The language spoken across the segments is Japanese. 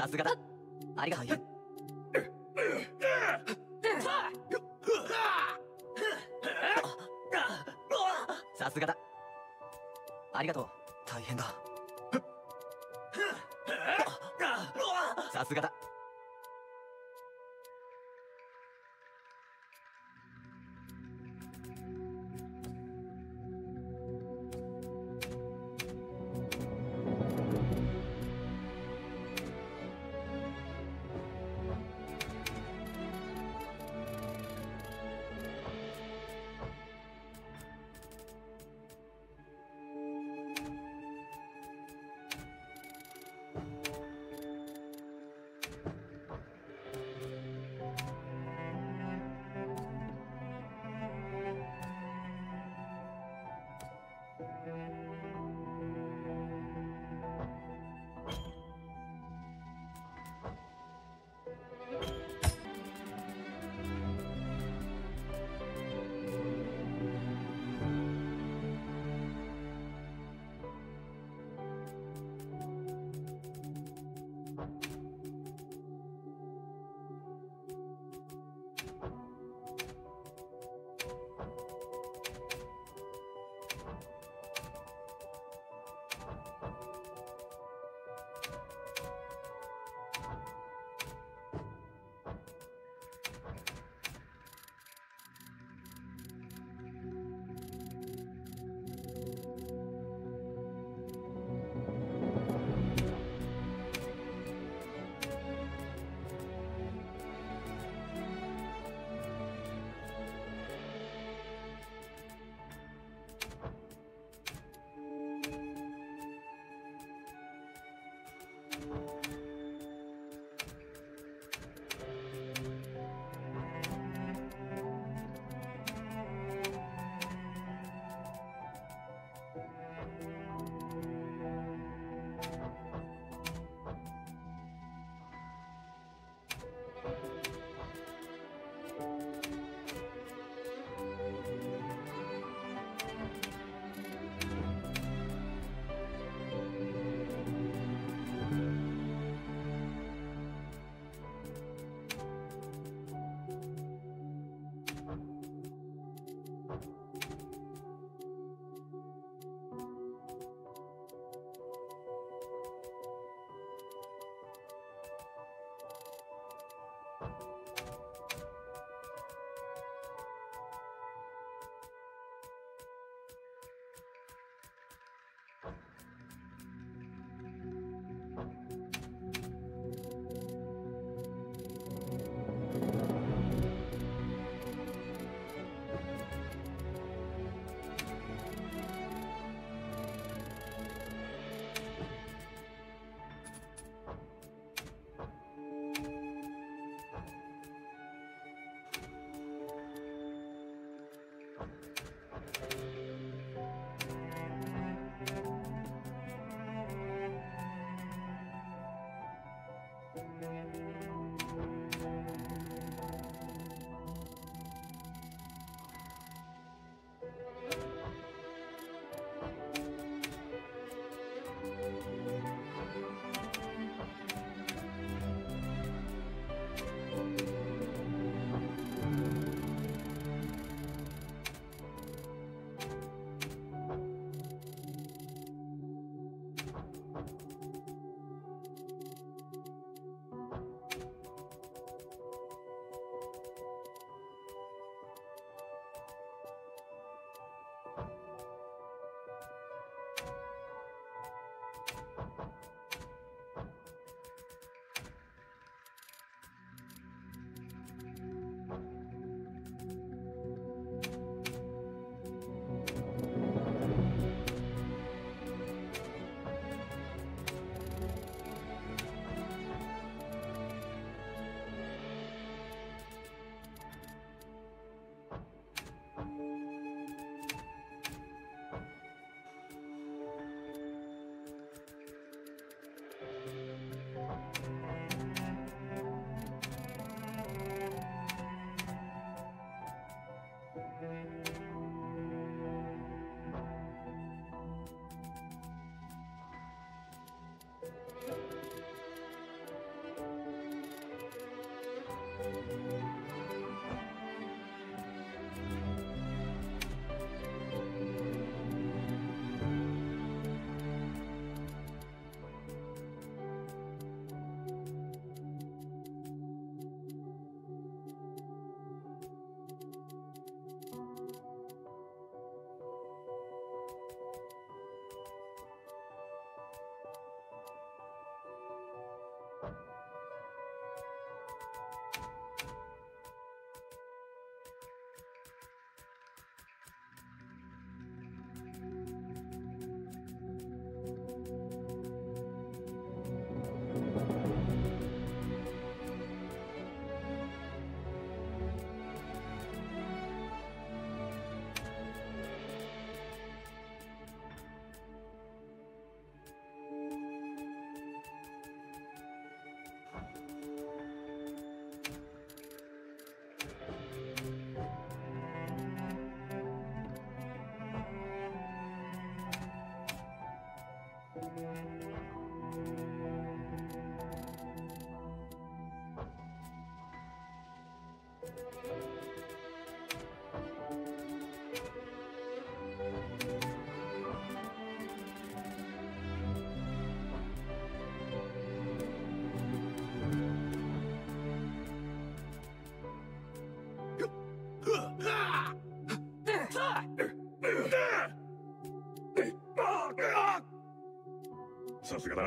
さすがだ。ありがとう。さすがだ。ありがとう。大変だ。さすがだ。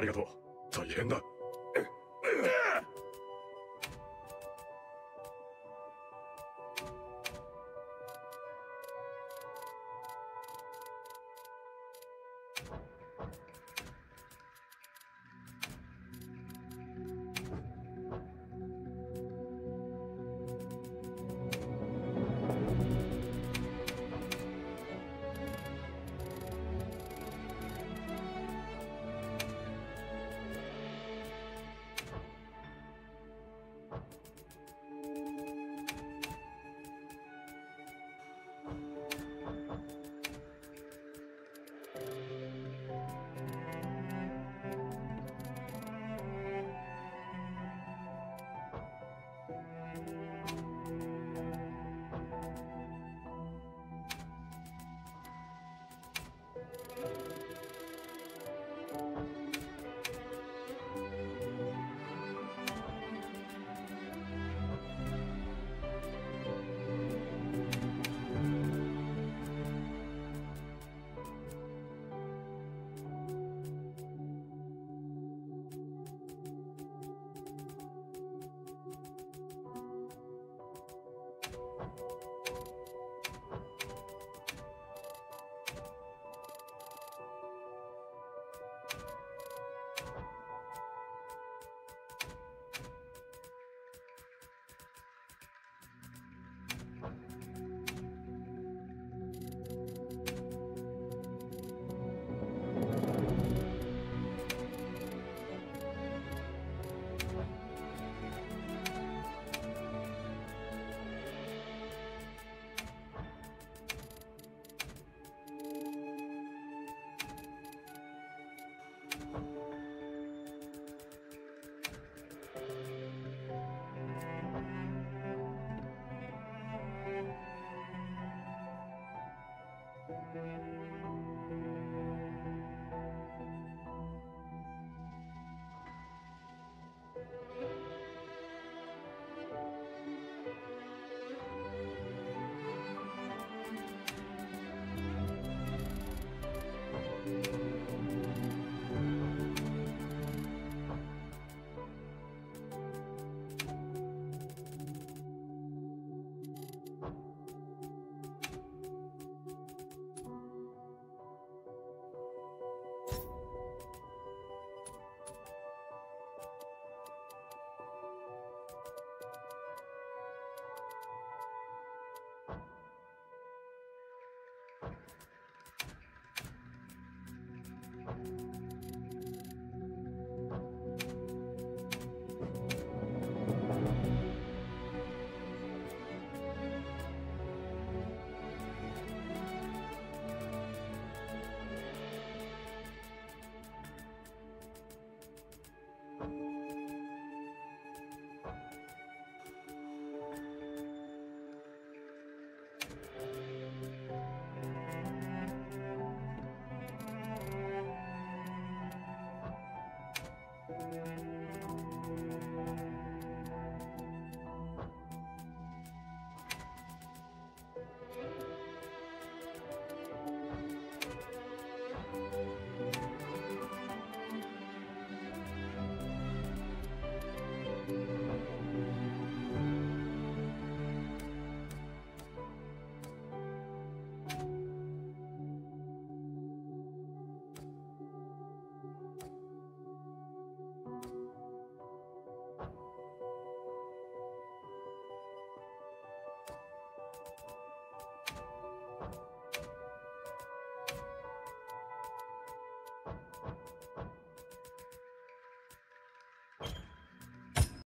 りがとう。大変だ。